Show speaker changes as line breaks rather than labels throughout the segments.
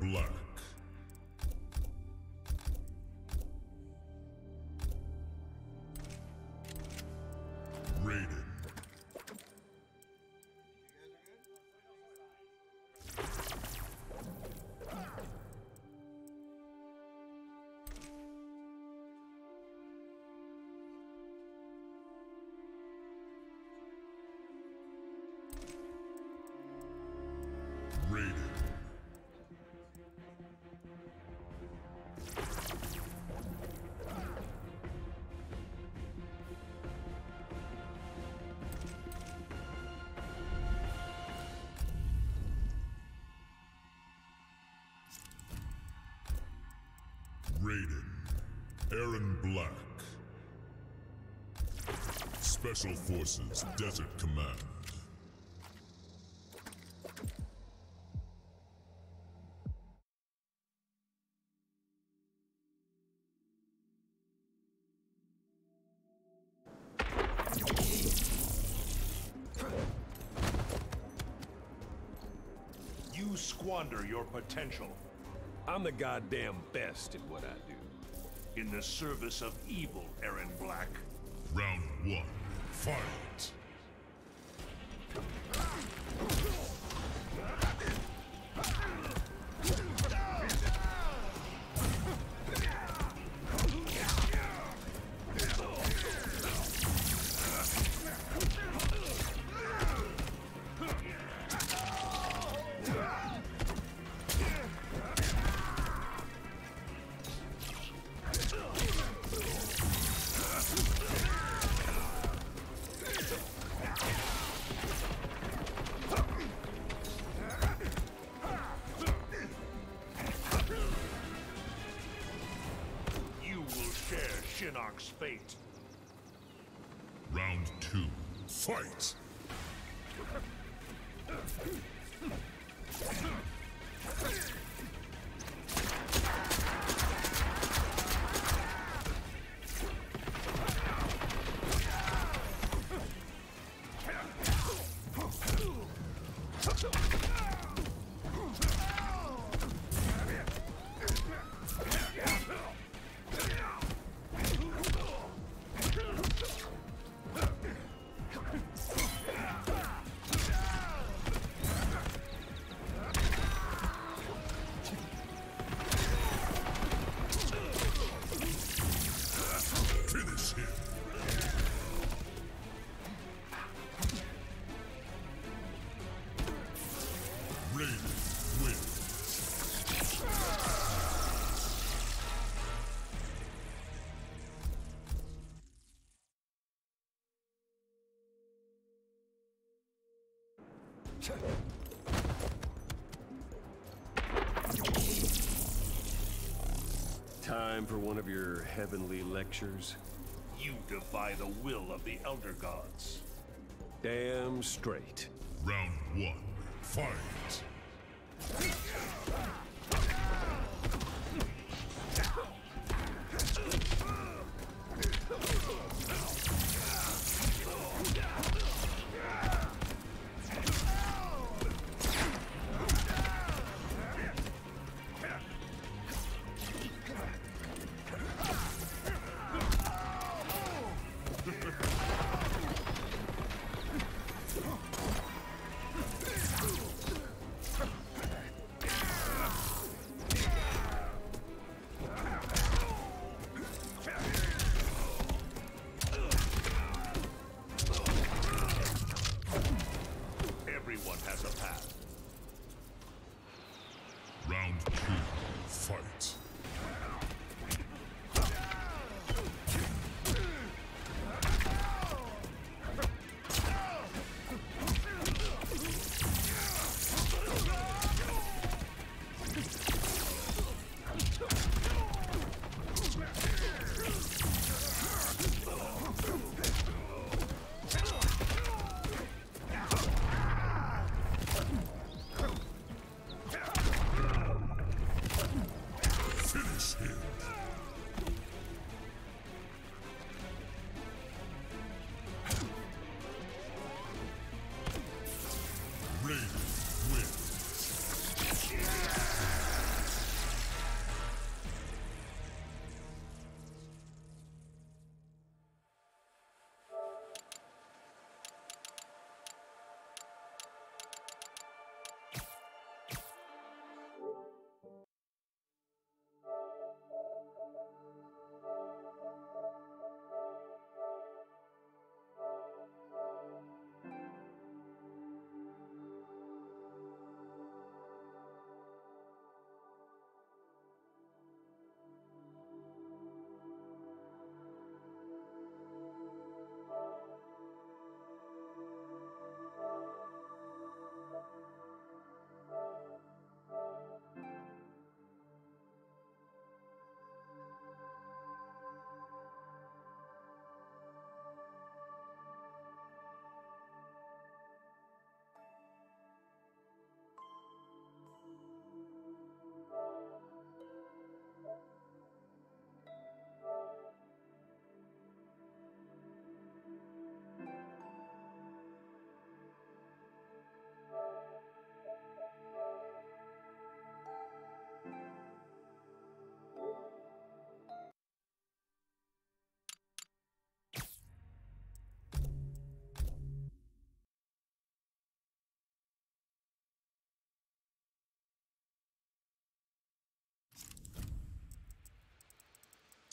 Black. Raiden. Erron Black. Special Forces Desert Command.
You squander your potential
I'm the goddamn best at what I do.
in the service of evil, Erron Black.
Round one. Fight.
Fate.
Round two. Fight.
Time for one of your heavenly lectures?
You defy the will of the Elder Gods.
Damn straight.
Round one. Fight.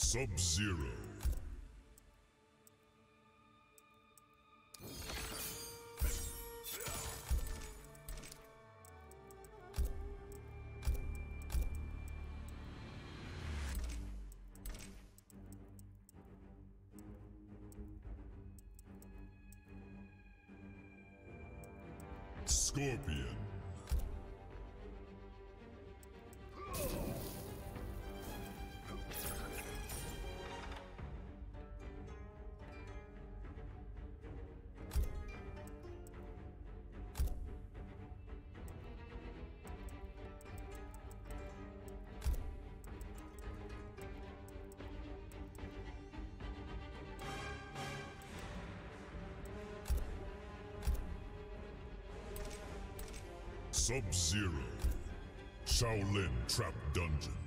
Sub-Zero. Scorpion. Sub-Zero. Shaolin Trap Dungeon.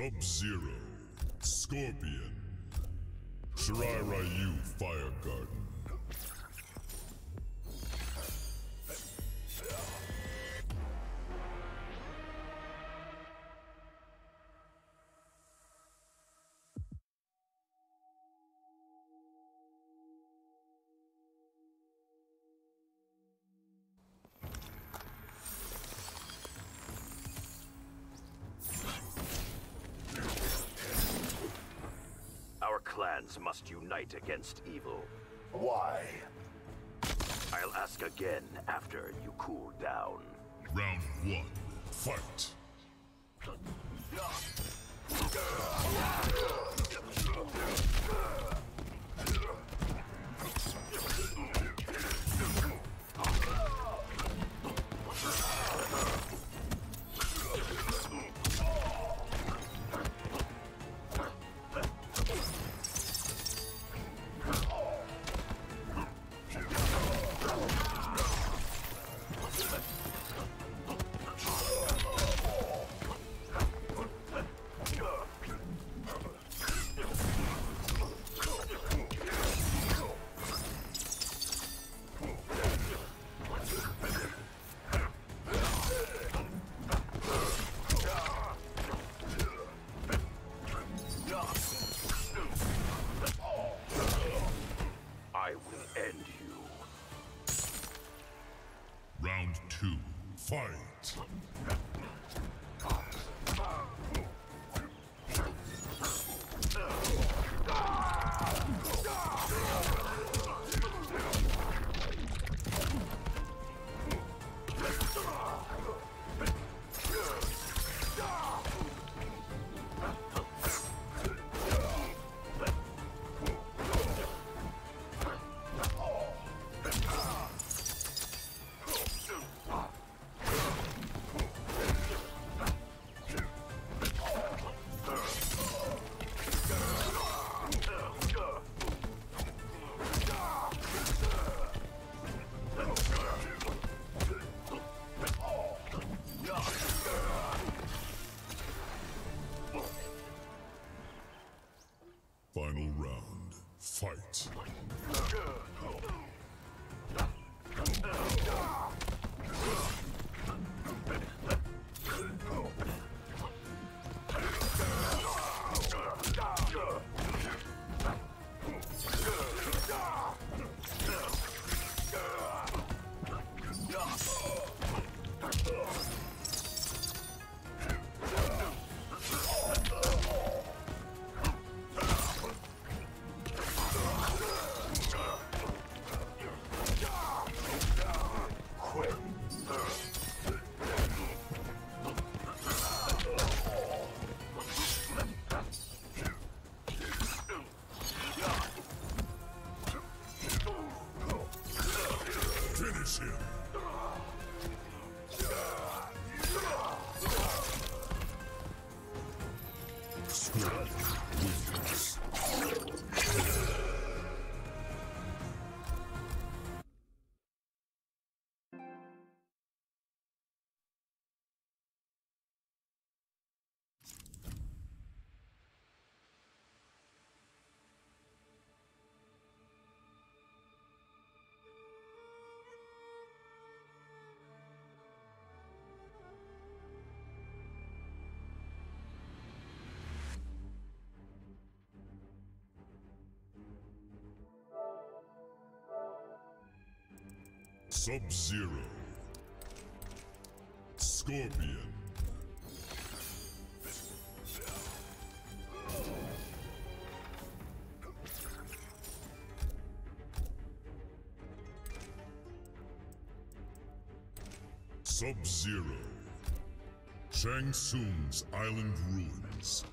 Sub-Zero. Scorpion. Shirai Ryu Fire Garden.
Against evil.
Why?
I'll ask again after you cool down.
Round one. Fight! Sub-Zero. Scorpion. Sub-Zero. Shang Tsung's Island Ruins.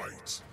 Fight!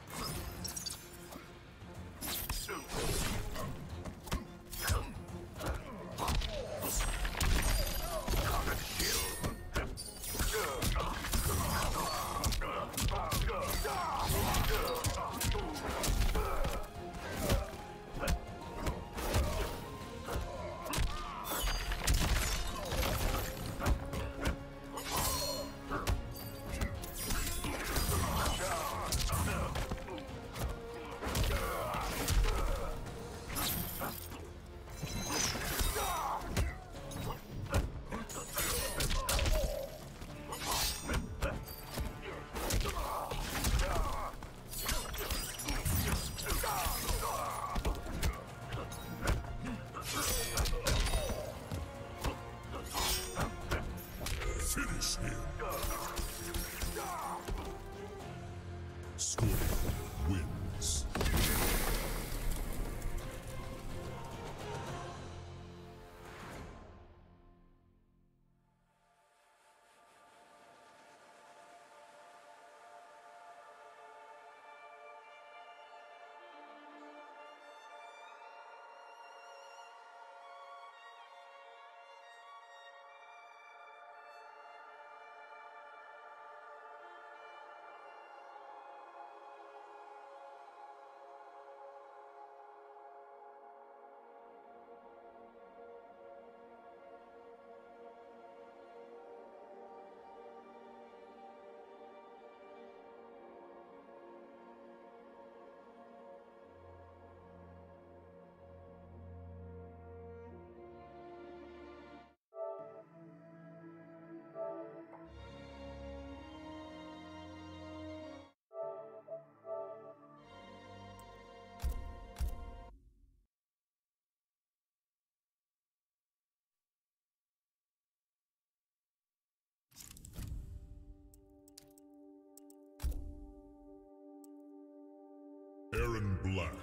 in black.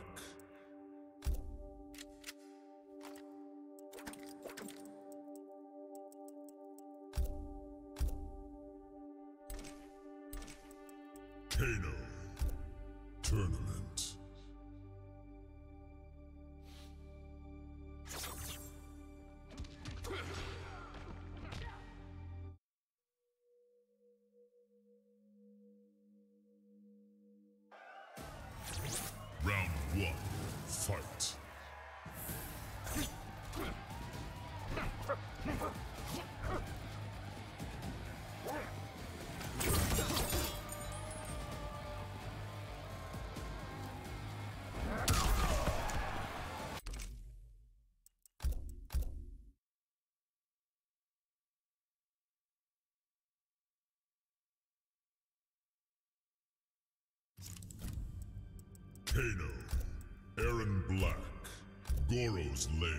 Kano Tournament. Kano, Erron Black, Goro's Lair.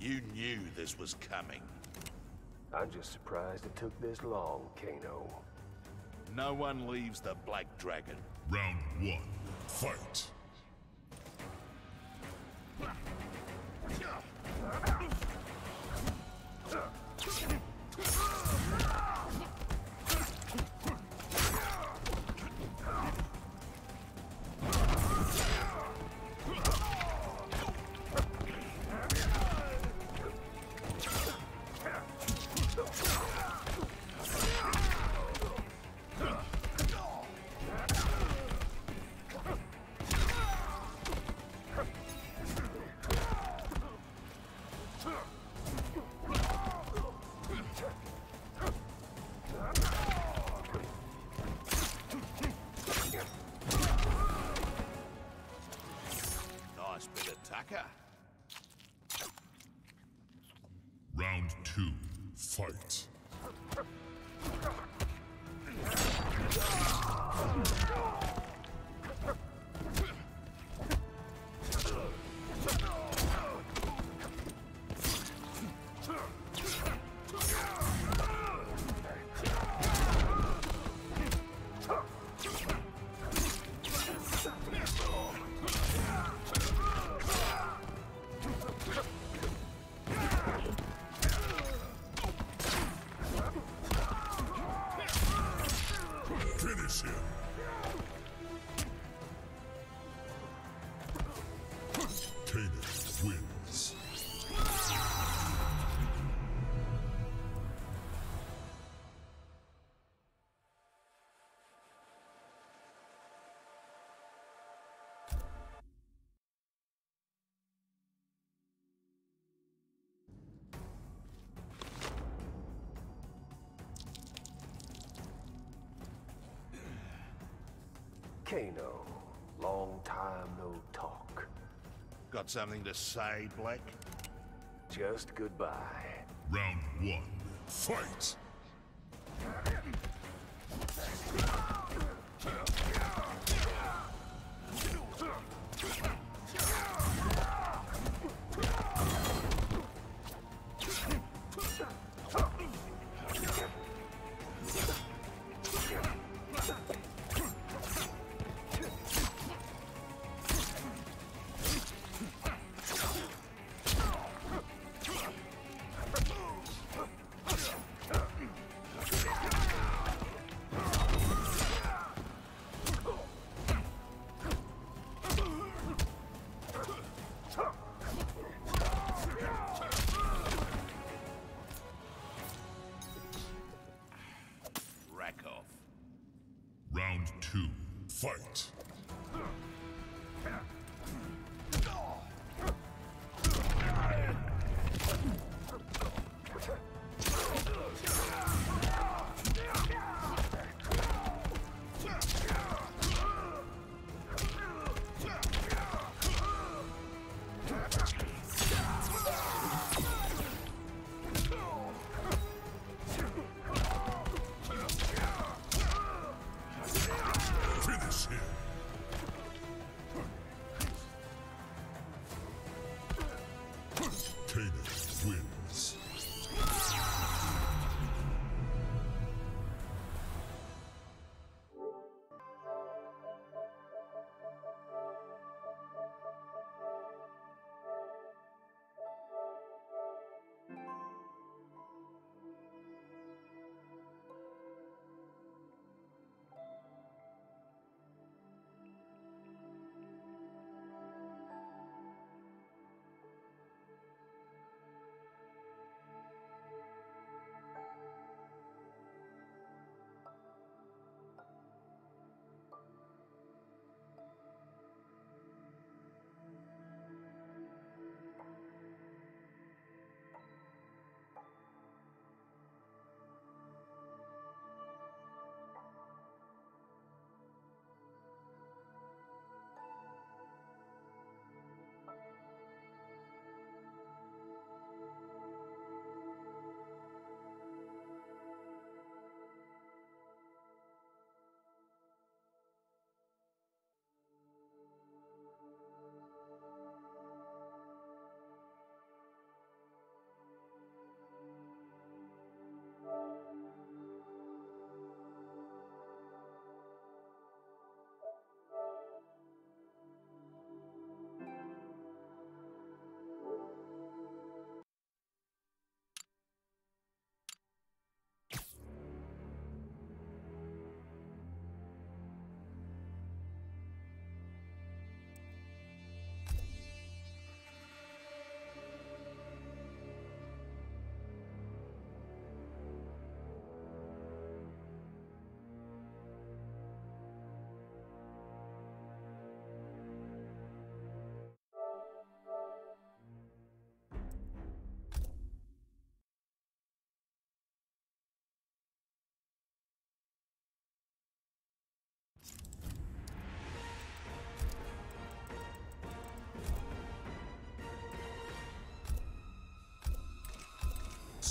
You knew this was coming.
I'm just surprised it took this long, Kano.
No one leaves the Black Dragon.
Round one, fight. Kano,
long time no talk.
Got something to say, Black?
Just goodbye.
Round one, fight. Fight.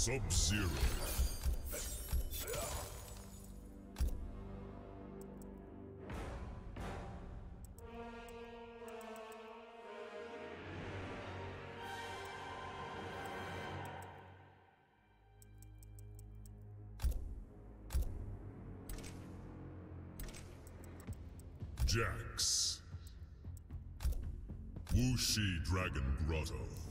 Sub-Zero. Jax. Wuxi Dragon Grotto.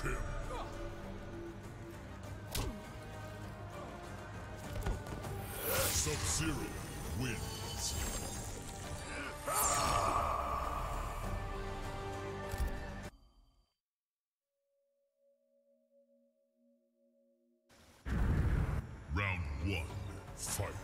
Finish him! Sub-Zero wins. Round one, fight.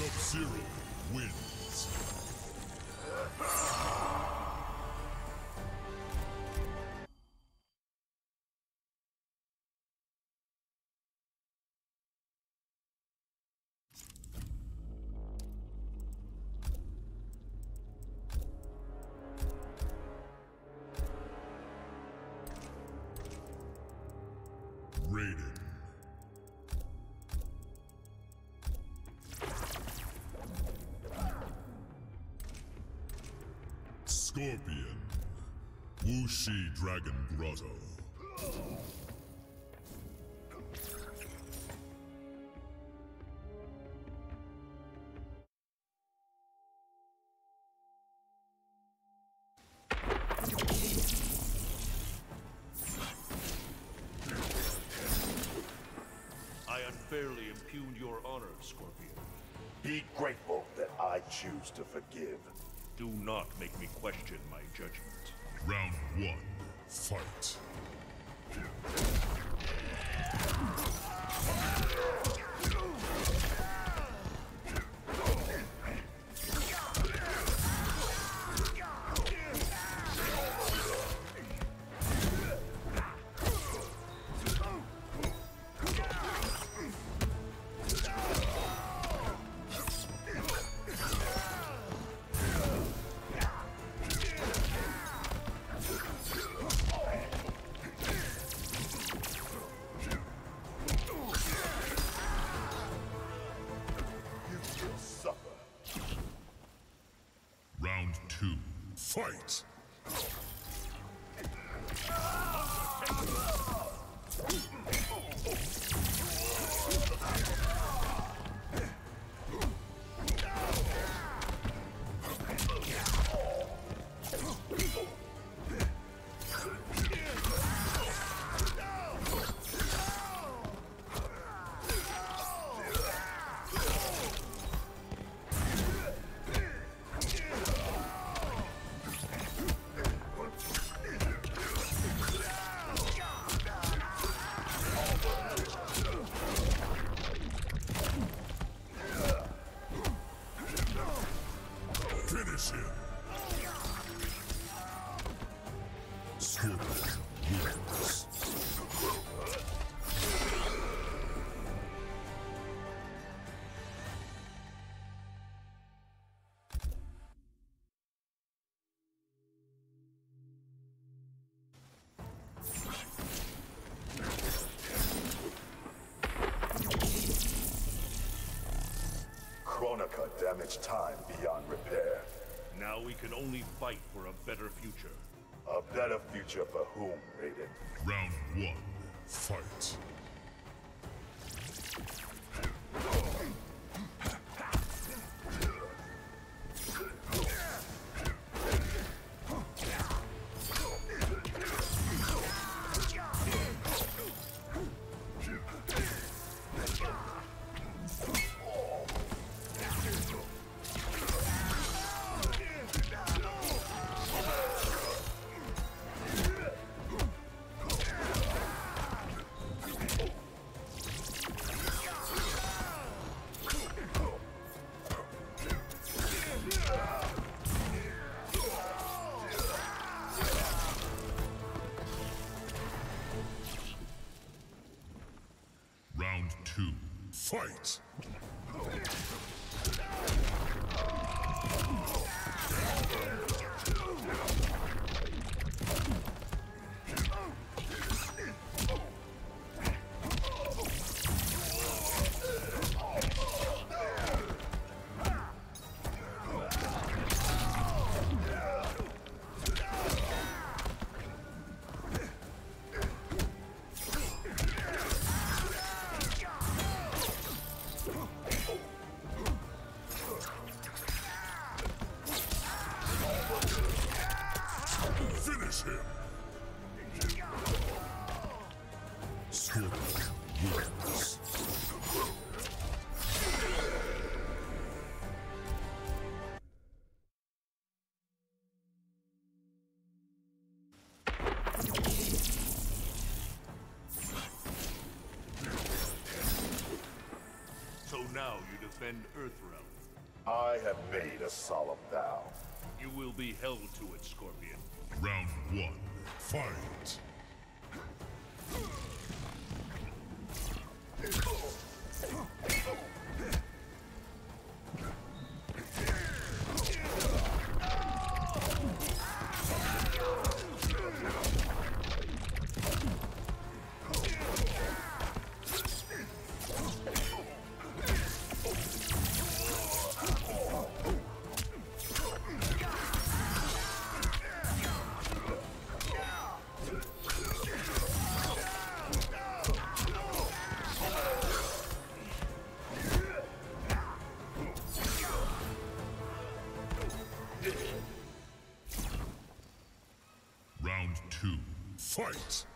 Sub-Zero wins. Scorpion. Wu Shi Dragon Grotto.
Do not make me question my judgment.
Round one. Fight.
Kronika damaged time beyond repair.
Now we can only fight for a better future.
A better future for whom, Raiden?
Round one. Fight. Fight.
Defend Earthrealm.
I have made a solemn vow.
You will be held to it, Scorpion.
Round one, fight. Fight.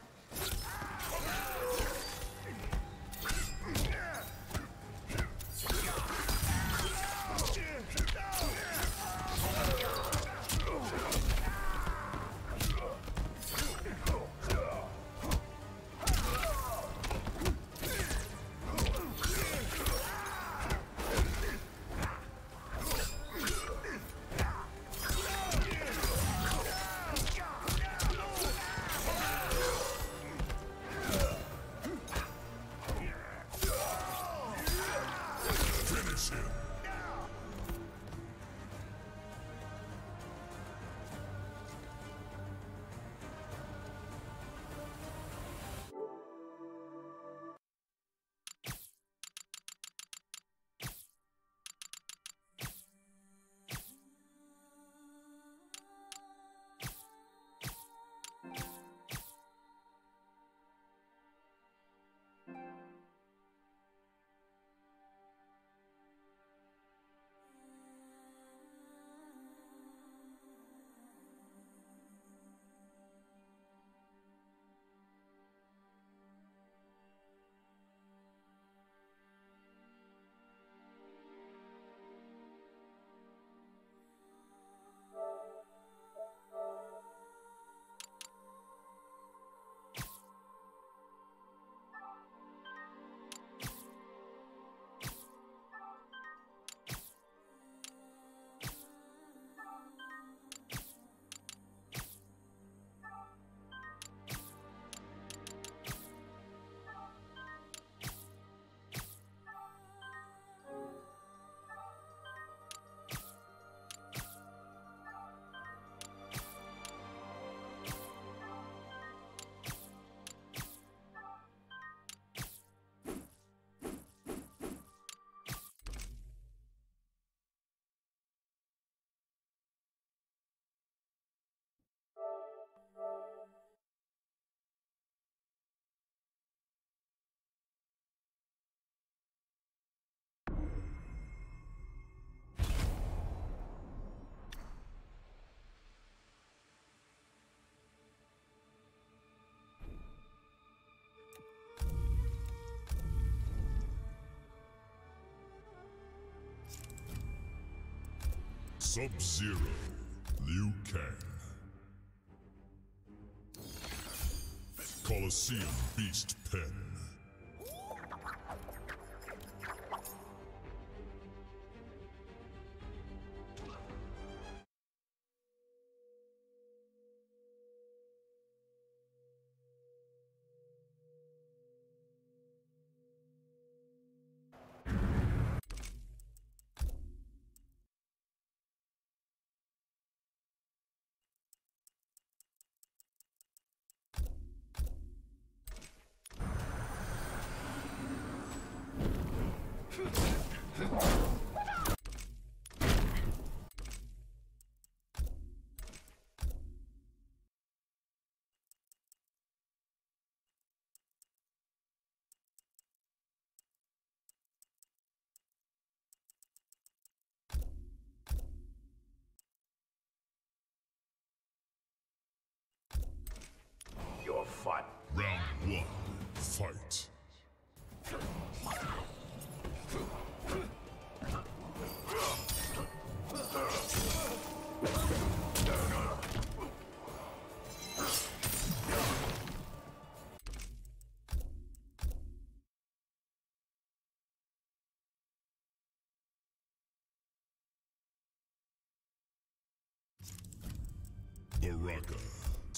Sub-Zero, Liu Kang. Colosseum Beast Pen.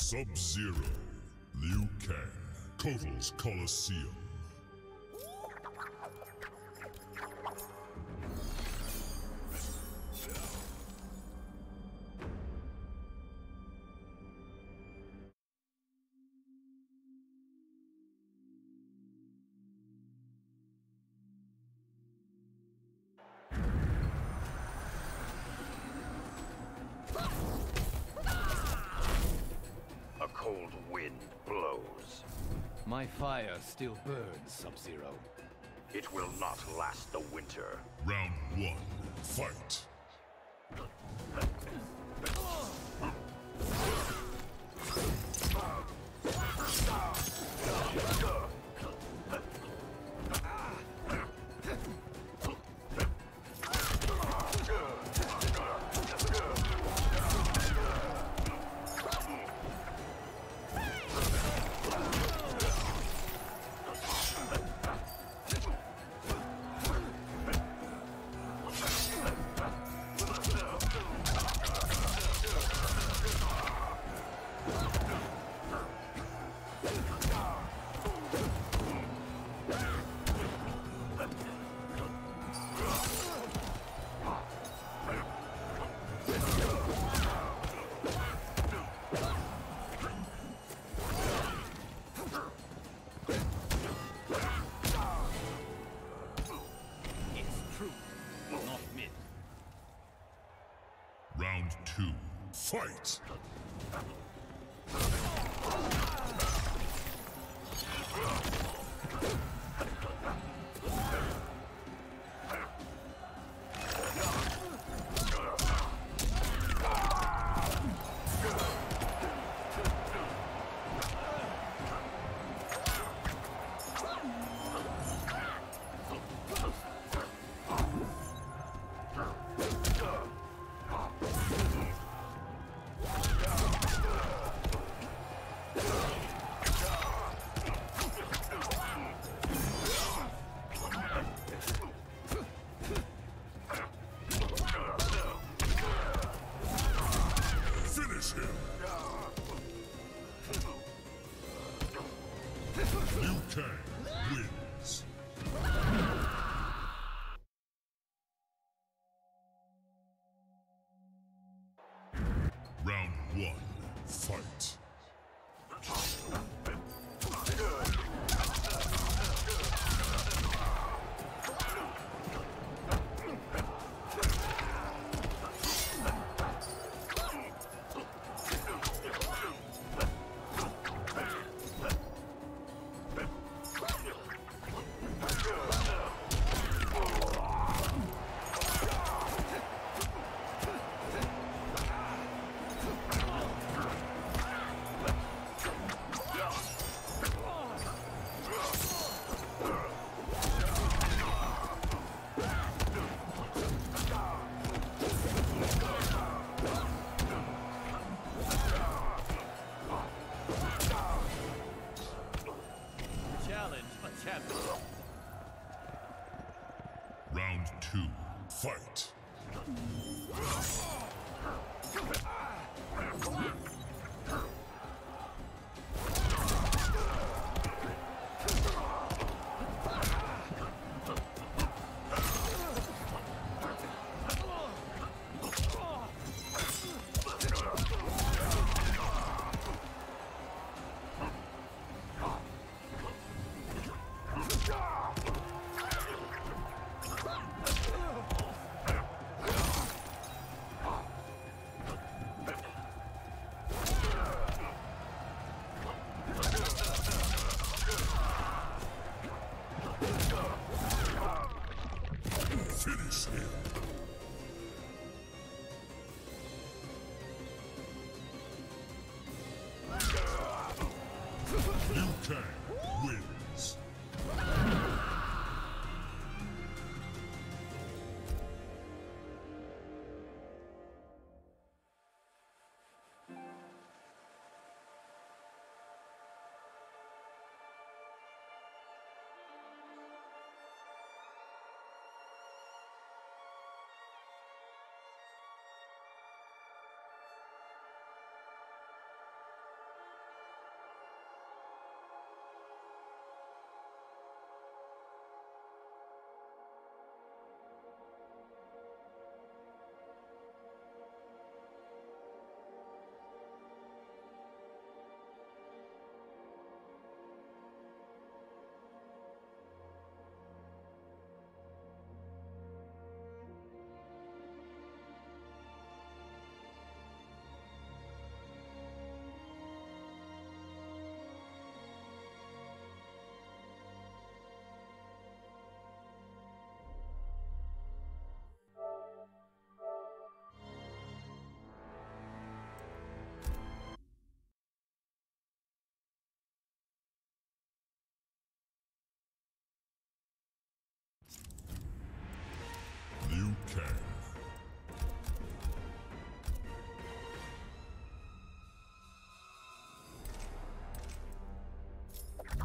Sub-Zero. Liu Kang. Kotal's Coliseum.
Fire still burns, Sub-Zero.
It will not last the winter.
Round one. Fight.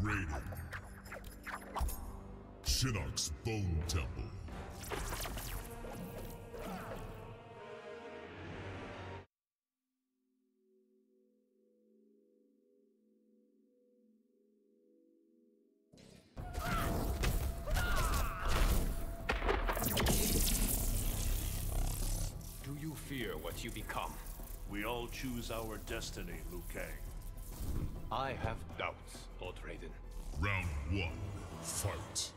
Raiden. Shinnok's Bone Temple.
Do you fear what you become?
We all choose our destiny, Liu Kang.
I have doubts, Lord Raiden.
Round one. Fight.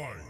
Fight.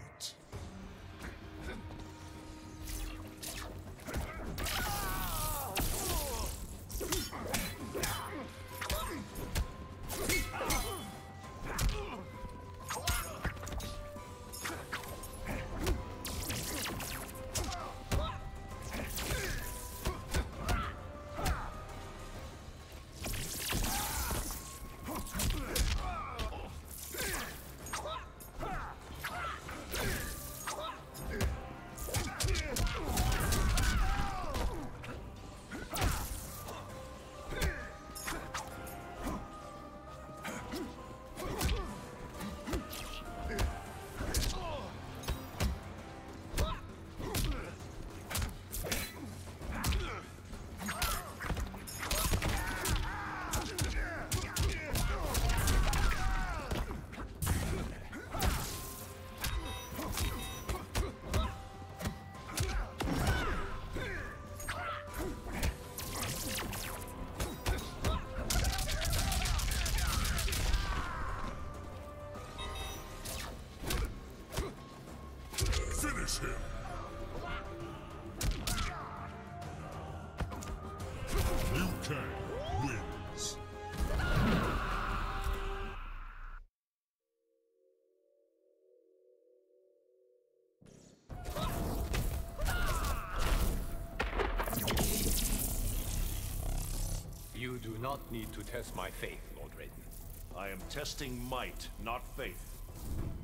Do not need to test my faith, Lord Raiden.
I am testing might, not faith.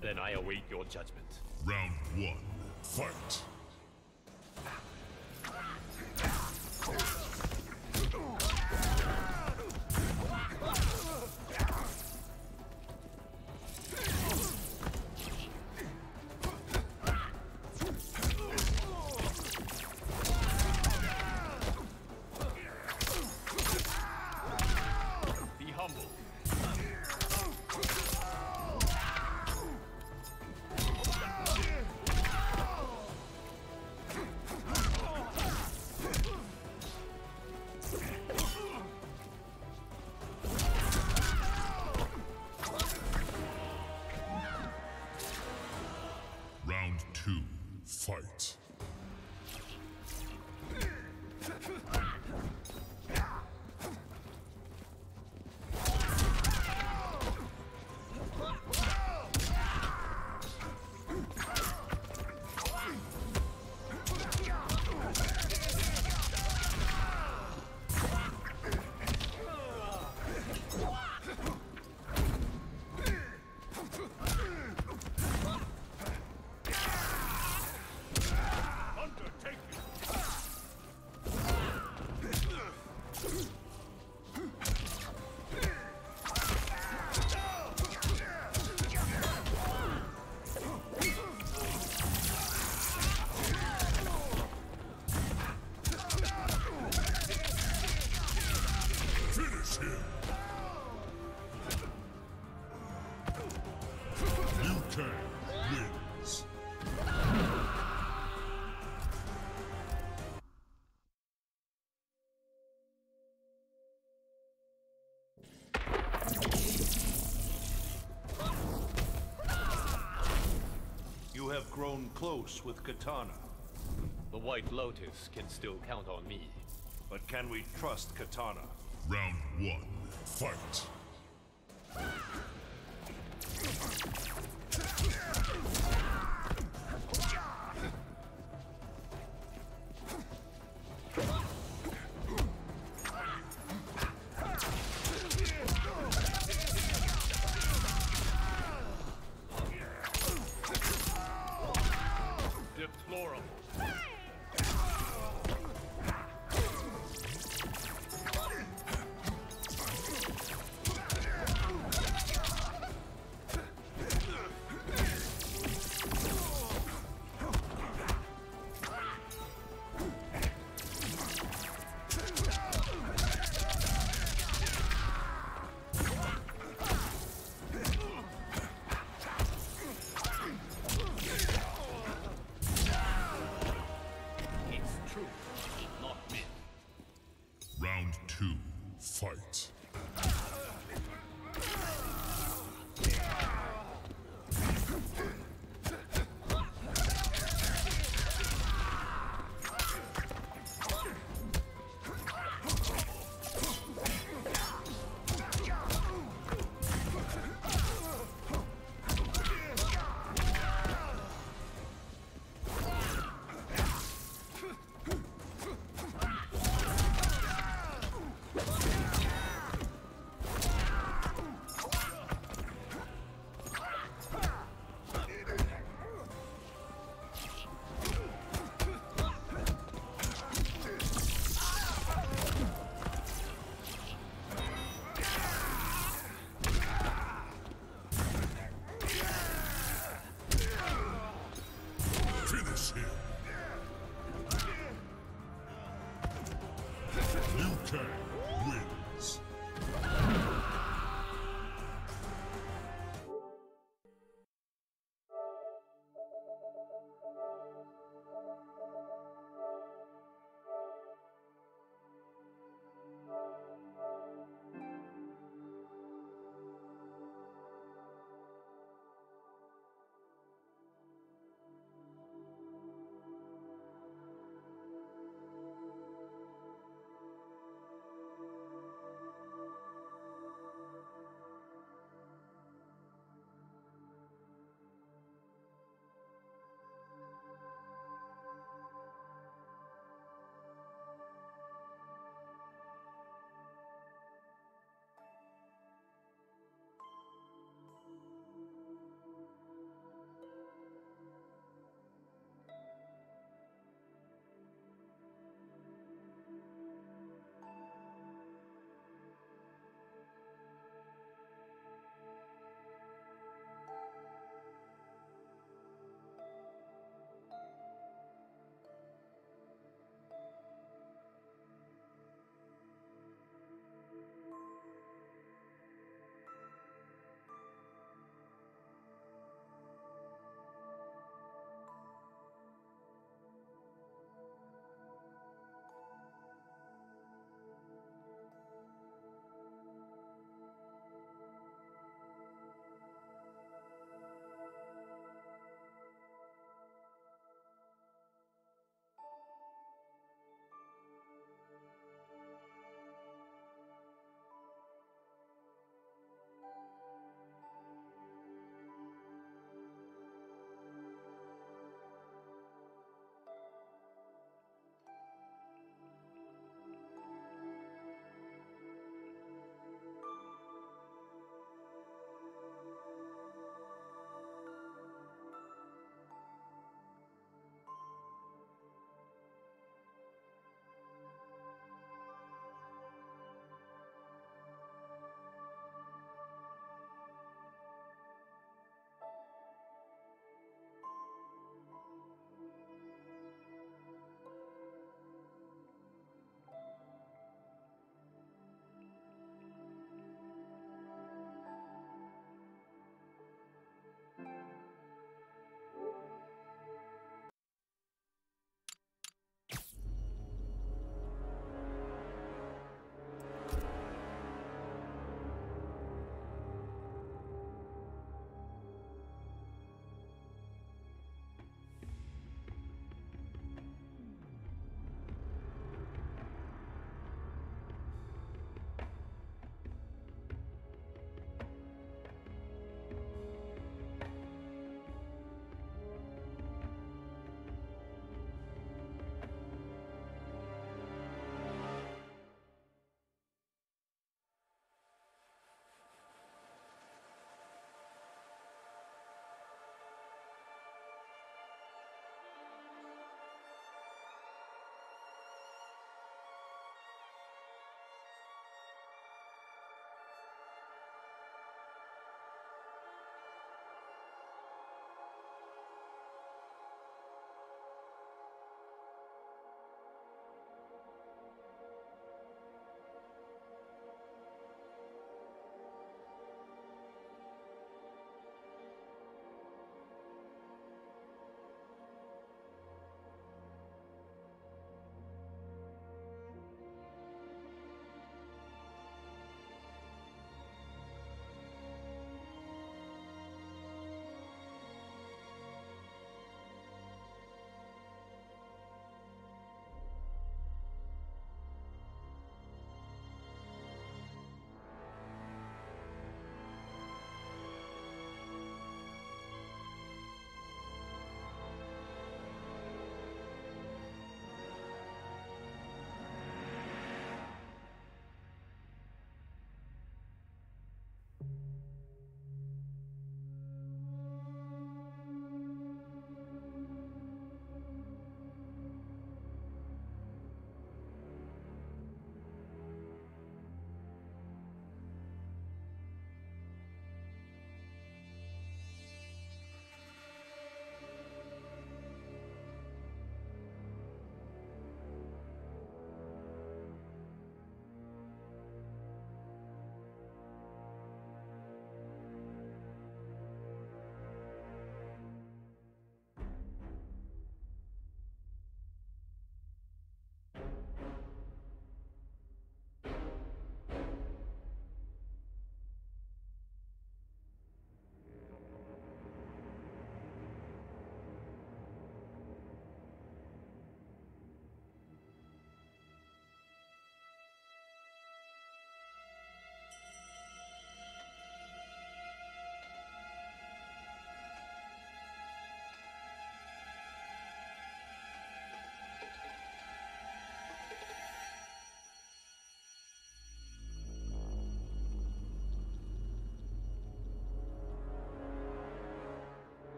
Then I await your judgment.
Round one. Fight.
Have grown close with Katana.
The White Lotus can still count on me.
But can we trust Katana?
Round one, fight.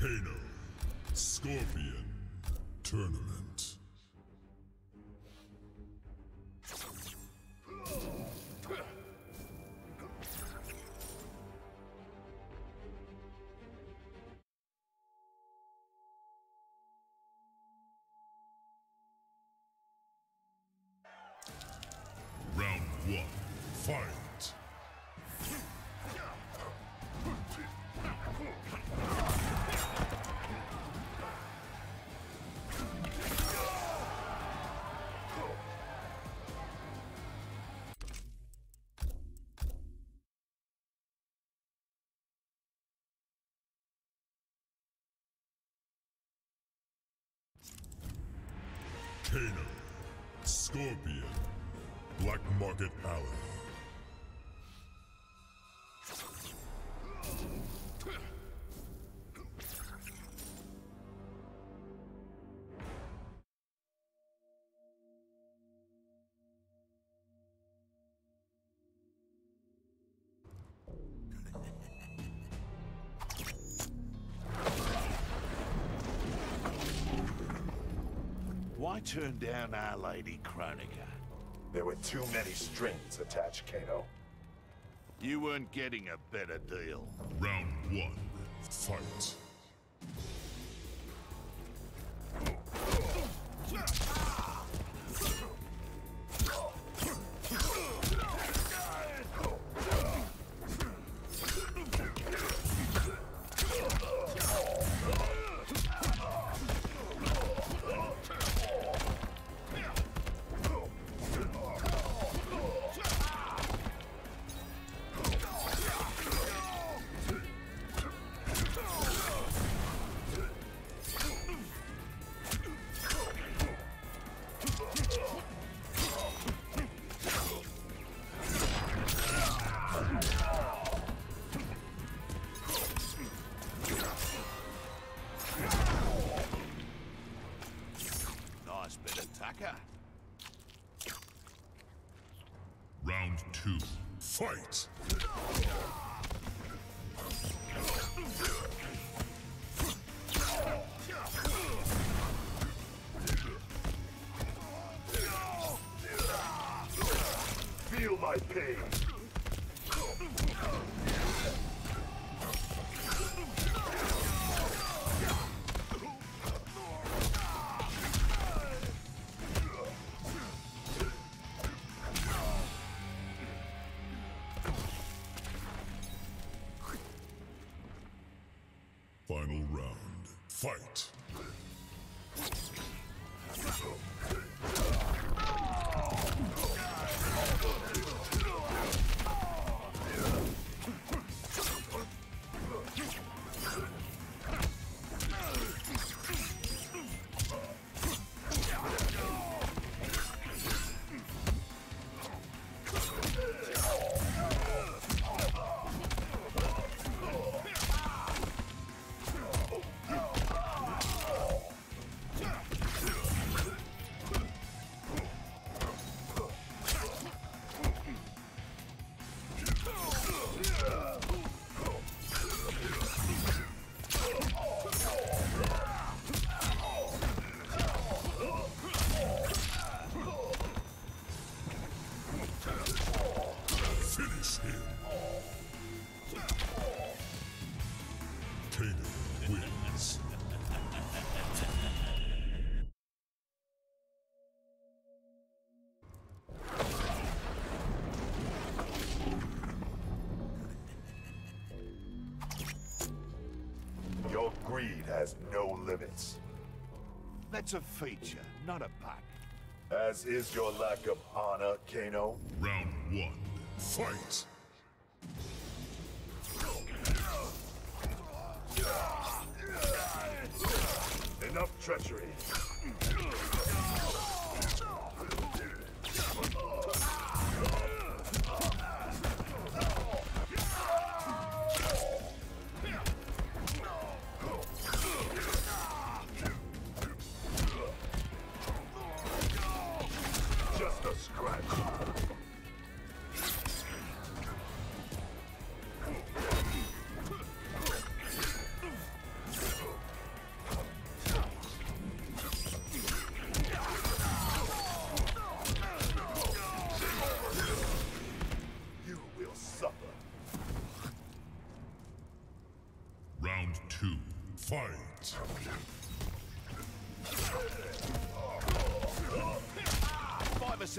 Kano. Scorpion. Tournament. Kano. Scorpion. Black Market Alley.
Why turn down Our Lady Kronika?
There were too many strings attached, Kano.
You weren't getting a better deal.
Round one. Fight.
Feel has no limits,
That's a feature, not a bug.
as is your lack of honor, Kano.
Round one. Fight.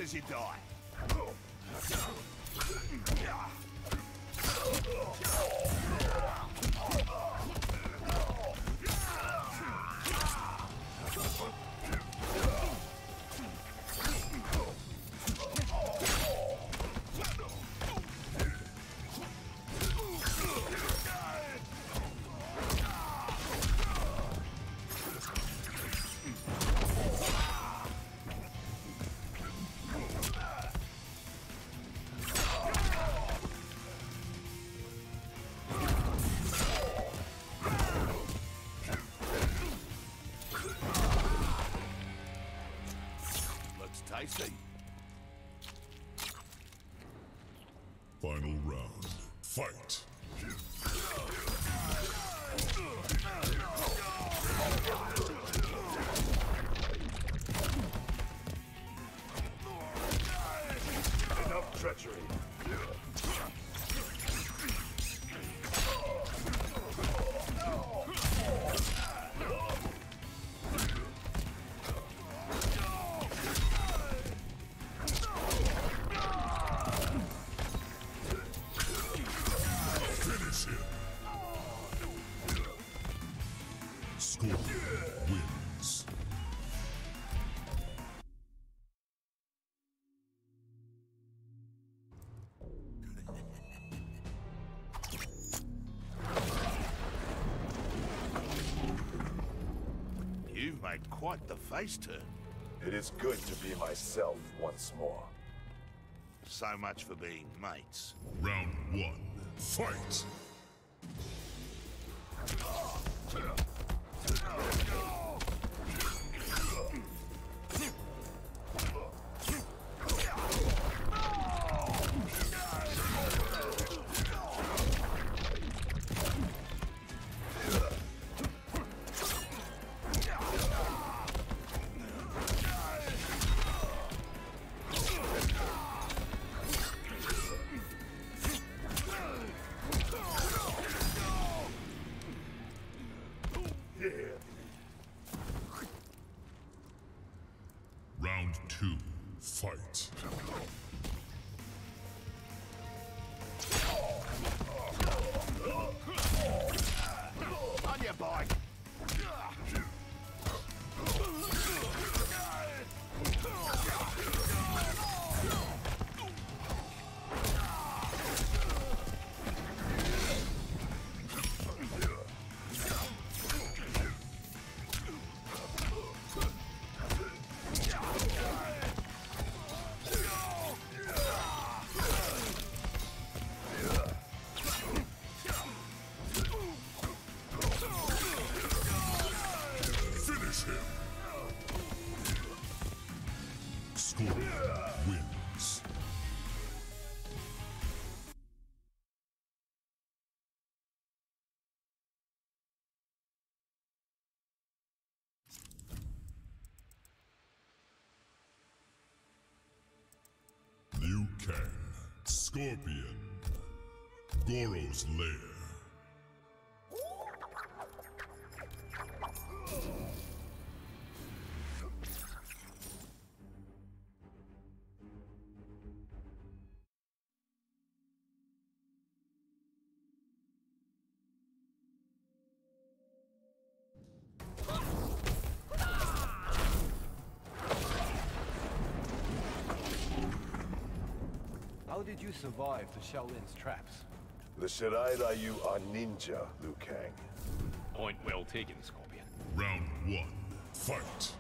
Says you die. Looks tasty. Quite the face turn.
It is good to be myself once more.
So much for being mates.
Round one. Fight. Scorpion, Goro's lair.
How did you survive the Shaolin's traps?
The Shirai Ryu are ninja, Liu Kang.
Point well taken, Scorpion.
Round one. Fight.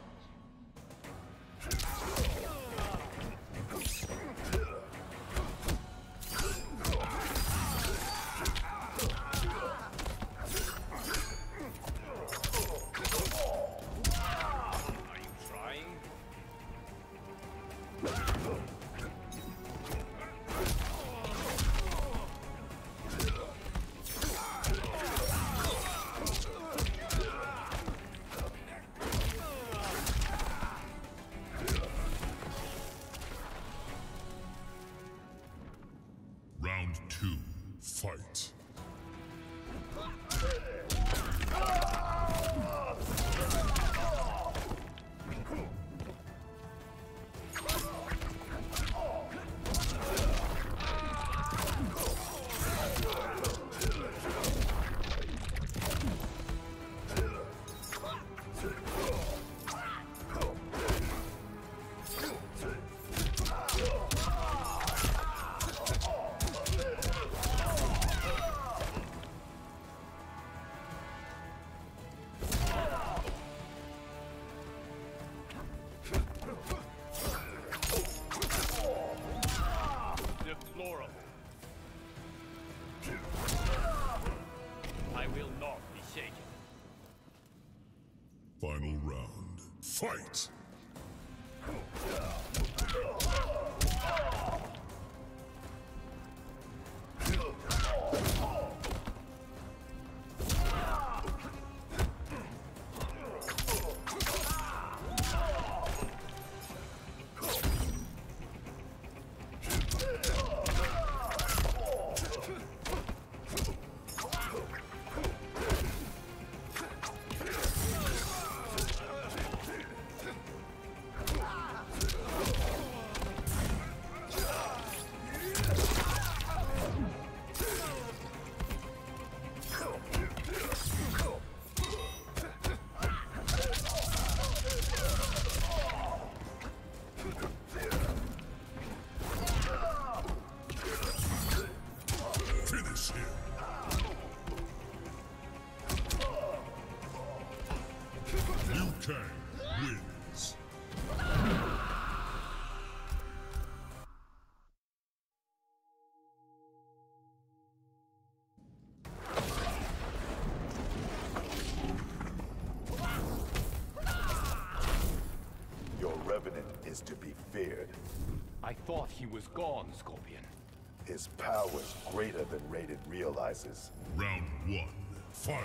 Fight!
Revenant to be feared.
I thought he was gone, Scorpion.
His power's greater than Raiden realizes.
Round one. Fight!